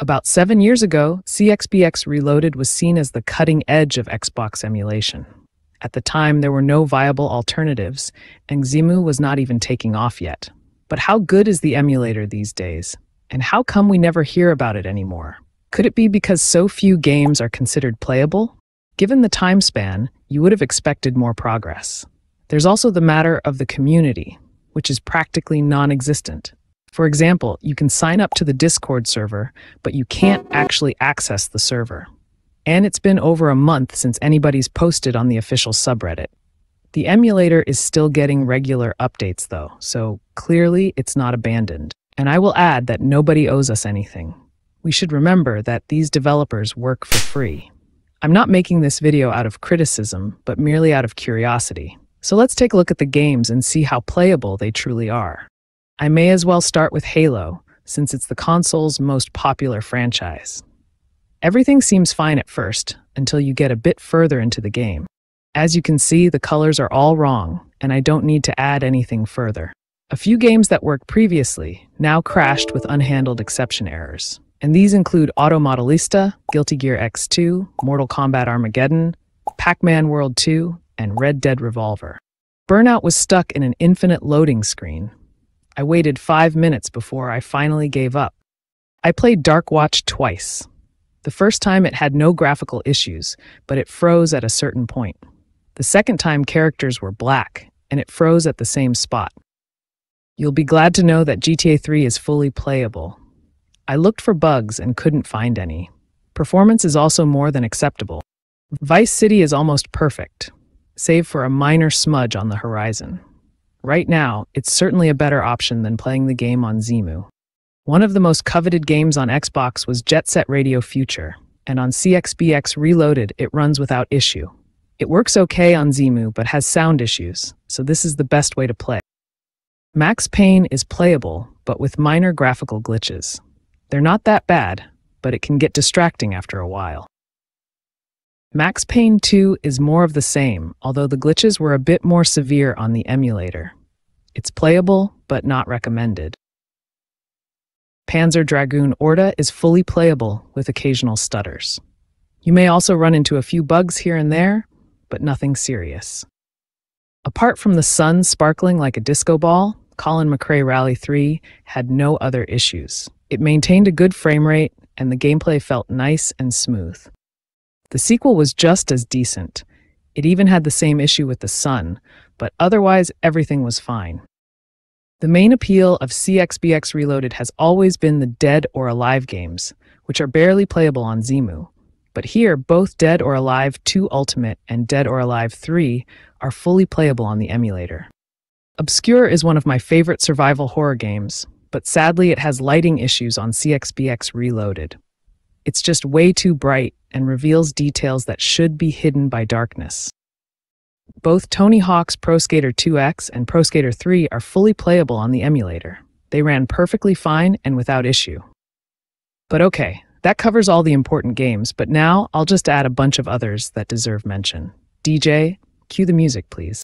About seven years ago, CXBX Reloaded was seen as the cutting edge of Xbox emulation. At the time, there were no viable alternatives, and Xemu was not even taking off yet. But how good is the emulator these days? And how come we never hear about it anymore? Could it be because so few games are considered playable? Given the time span, you would have expected more progress. There's also the matter of the community, which is practically non existent. For example, you can sign up to the Discord server, but you can't actually access the server. And it's been over a month since anybody's posted on the official subreddit. The emulator is still getting regular updates, though, so clearly it's not abandoned. And I will add that nobody owes us anything. We should remember that these developers work for free. I'm not making this video out of criticism, but merely out of curiosity. So let's take a look at the games and see how playable they truly are. I may as well start with Halo, since it's the console's most popular franchise. Everything seems fine at first, until you get a bit further into the game. As you can see, the colors are all wrong, and I don't need to add anything further. A few games that worked previously now crashed with unhandled exception errors. And these include Auto Modelista, Guilty Gear X2, Mortal Kombat Armageddon, Pac-Man World 2, and Red Dead Revolver. Burnout was stuck in an infinite loading screen. I waited five minutes before I finally gave up. I played Darkwatch twice. The first time it had no graphical issues, but it froze at a certain point. The second time characters were black, and it froze at the same spot. You'll be glad to know that GTA 3 is fully playable. I looked for bugs and couldn't find any. Performance is also more than acceptable. Vice City is almost perfect, save for a minor smudge on the horizon. Right now, it's certainly a better option than playing the game on Xemu. One of the most coveted games on Xbox was Jet Set Radio Future, and on CXBX Reloaded, it runs without issue. It works okay on Xemu, but has sound issues, so this is the best way to play. Max Payne is playable, but with minor graphical glitches. They're not that bad, but it can get distracting after a while. Max Payne 2 is more of the same, although the glitches were a bit more severe on the emulator. It's playable, but not recommended. Panzer Dragoon Orta is fully playable with occasional stutters. You may also run into a few bugs here and there, but nothing serious. Apart from the sun sparkling like a disco ball, Colin McRae Rally 3 had no other issues. It maintained a good frame rate, and the gameplay felt nice and smooth. The sequel was just as decent. It even had the same issue with the sun, but otherwise everything was fine. The main appeal of CXBX Reloaded has always been the Dead or Alive games, which are barely playable on Xemu. But here, both Dead or Alive 2 Ultimate and Dead or Alive 3 are fully playable on the emulator. Obscure is one of my favorite survival horror games, but sadly it has lighting issues on CXBX Reloaded. It's just way too bright and reveals details that should be hidden by darkness. Both Tony Hawk's Pro Skater 2X and Pro Skater 3 are fully playable on the emulator. They ran perfectly fine and without issue. But okay, that covers all the important games, but now I'll just add a bunch of others that deserve mention. DJ, cue the music, please.